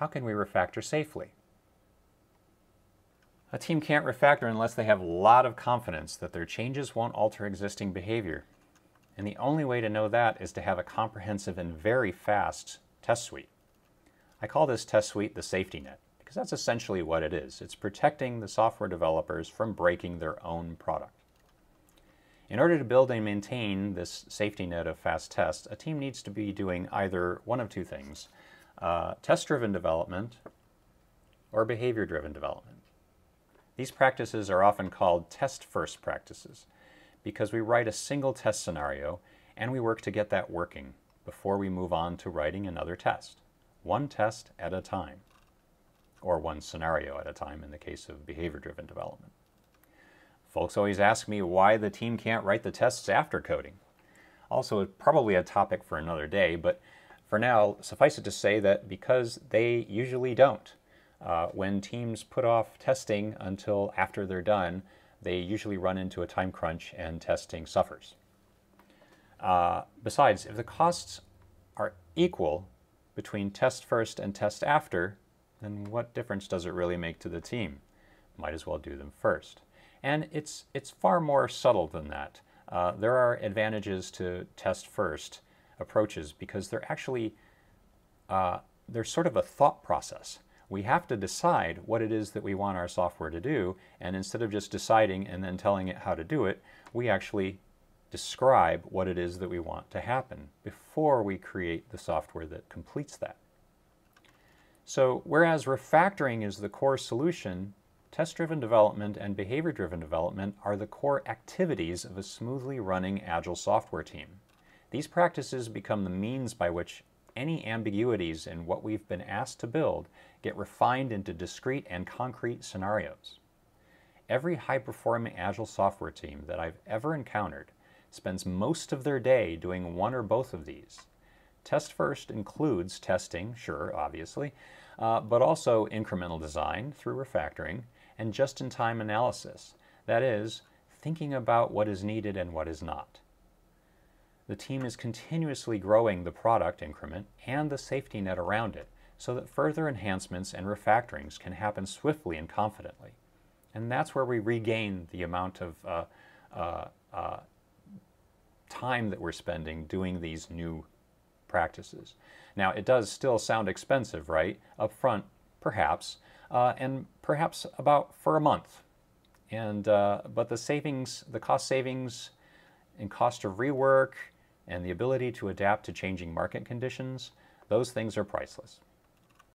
how can we refactor safely? A team can't refactor unless they have a lot of confidence that their changes won't alter existing behavior. And the only way to know that is to have a comprehensive and very fast test suite. I call this test suite the safety net because that's essentially what it is. It's protecting the software developers from breaking their own product. In order to build and maintain this safety net of fast tests, a team needs to be doing either one of two things, uh, test-driven development or behavior-driven development. These practices are often called test-first practices because we write a single test scenario and we work to get that working before we move on to writing another test, one test at a time, or one scenario at a time in the case of behavior-driven development. Folks always ask me why the team can't write the tests after coding. Also, probably a topic for another day, but for now, suffice it to say that because they usually don't. Uh, when teams put off testing until after they're done, they usually run into a time crunch and testing suffers. Uh, besides, if the costs are equal between test first and test after, then what difference does it really make to the team? Might as well do them first. And it's, it's far more subtle than that. Uh, there are advantages to test first approaches because they're actually, uh, there's sort of a thought process we have to decide what it is that we want our software to do, and instead of just deciding and then telling it how to do it, we actually describe what it is that we want to happen before we create the software that completes that. So whereas refactoring is the core solution, test-driven development and behavior-driven development are the core activities of a smoothly running agile software team. These practices become the means by which any ambiguities in what we've been asked to build get refined into discrete and concrete scenarios. Every high-performing Agile software team that I've ever encountered spends most of their day doing one or both of these. Test first includes testing, sure, obviously, uh, but also incremental design through refactoring and just-in-time analysis. That is, thinking about what is needed and what is not the team is continuously growing the product increment and the safety net around it so that further enhancements and refactorings can happen swiftly and confidently. And that's where we regain the amount of uh, uh, uh, time that we're spending doing these new practices. Now, it does still sound expensive, right? Up front, perhaps, uh, and perhaps about for a month. And, uh, but the savings, the cost savings and cost of rework, and the ability to adapt to changing market conditions, those things are priceless.